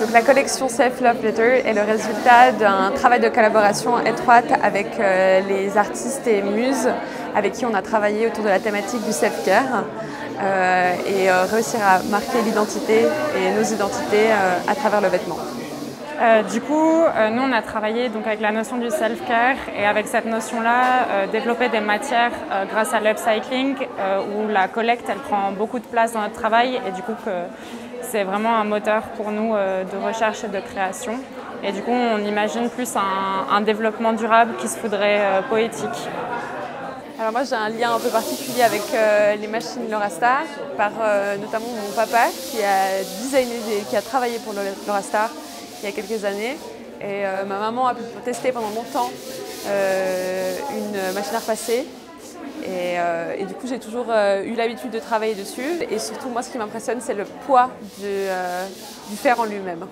Donc, la collection Self Love Letter est le résultat d'un travail de collaboration étroite avec euh, les artistes et muses avec qui on a travaillé autour de la thématique du self-care euh, et euh, réussir à marquer l'identité et nos identités à travers le vêtement. du coup, nous on a travaillé donc avec la notion du self-care et avec cette notion-là, développer des matières grâce à l'upcycling où la collecte elle prend beaucoup de place dans notre travail et du coup que c'est vraiment un moteur pour nous euh, de recherche et de création. Et du coup, on imagine plus un, développement durable qui se voudrait euh, poétique. Alors moi j'ai un lien un peu particulier avec euh, les machines Lorastar, par notamment mon papa qui a designé, qui a travaillé pour Lorastar il y a quelques années. Et ma maman a pu tester pendant longtemps une machine à repasser euh, et, du coup, j'ai toujours euh, eu l'habitude de travailler dessus. Et surtout, moi, ce qui m'impressionne, c'est le poids euh, du fer en lui-même.